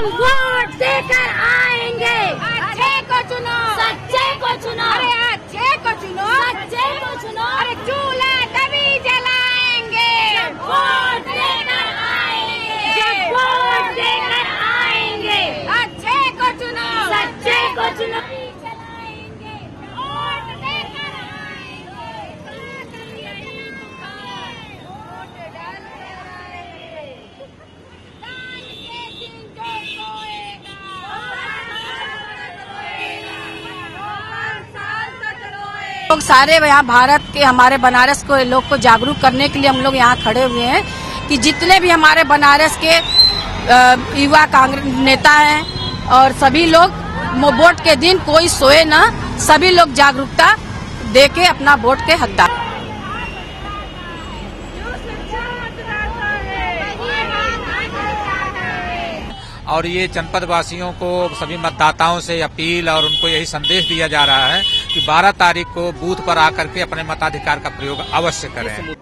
हम वोट देकर लोग सारे यहाँ भारत के, हमारे बनारस को, लोग को जागरूक करने के लिए हम लोग यहाँ खड़े हुए हैं कि जितने भी हमारे बनारस के युवा कांग्रेस नेता हैं और सभी लोग वोट के दिन कोई सोए ना, सभी लोग जागरूकता दे के अपना वोट के हकदार। और ये जनपद वासियों को, सभी मतदाताओं से अपील और उनको यही संदेश दिया जा रहा है कि 12 तारीख को बूथ पर आकर के अपने मताधिकार का प्रयोग अवश्य करें।